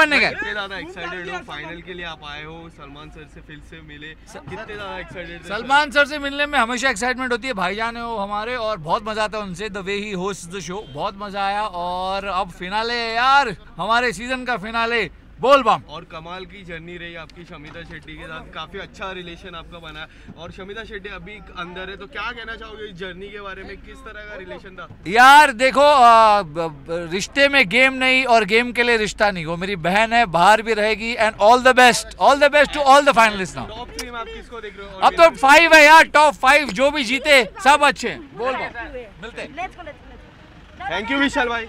बनने का। फाइनल के लिए आप आए हो सलमान सर से फिर से मिले। कितने ज़्यादा एक्साइटेड सलमान सर से मिलने में हमेशा एक्साइटमेंट होती है भाईजान है हो हमारे और बहुत मज़ा आता है उनसे। The way he host the show बहुत मज़ा आया। और अब फिनाले यार हमारे सीज़न का फिनाले बोल बम। और कमाल की जर्नी रही आपकी शमिता शेट्टी के साथ। काफ़ी अच्छा रिलेशन आपका बना और शमिता शेट्टी अभी अंदर है तो क्या कहना चाहोगे इस जर्नी के बारे में? किस तरह का रिलेशन था? यार देखो रिश्ते में गेम नहीं और गेम के लिए रिश्ता नहीं। वो मेरी बहन है बाहर भी रहेगी and all the best all the best to all the finalist now top three में आप किसको देख रहे हो? अब तो फाइव है यार टॉप फाइव जो भी जीते सब अच्छे हैं। बोल बम। मिलते हैं. थैंक यू विशाल भाई।